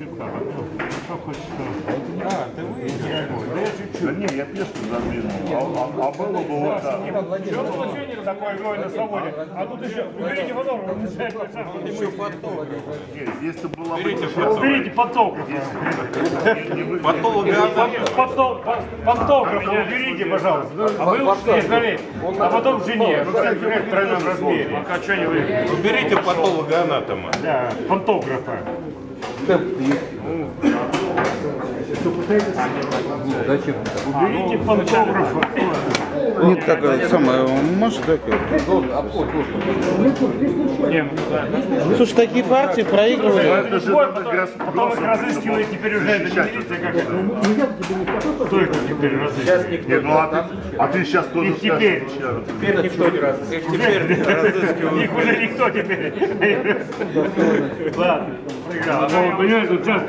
цвета. Что хочешь сказать? А, ты вы? Да я пешку задвинул. А, а- а было бы вот так. Что получение такой игрой на свободе? А тут еще, уберите он мешает Еще. Нет, Если была бы... Уберите выглядит. Фотограф. Фото- фо- Фотографа уберите, пожалуйста. А вы знали, а потом жене. Ну, кстати, в тройном размере. А что не вы? Уберите патолога-анатома. Да, фотографа. Уберите фотографа. Нет, так, это самое, может. Не, ну. Слушай, такие партии проигрывали. Надо потом, их разыскивают теперь уже, это как это. Кто их теперь разыскивает? Не, ну а ты, а ты сейчас тоже И теперь. Теперь никто не раз. Их теперь разыскивают. Их уже никто теперь. Ладно. Ну, понимаете, вот сейчас.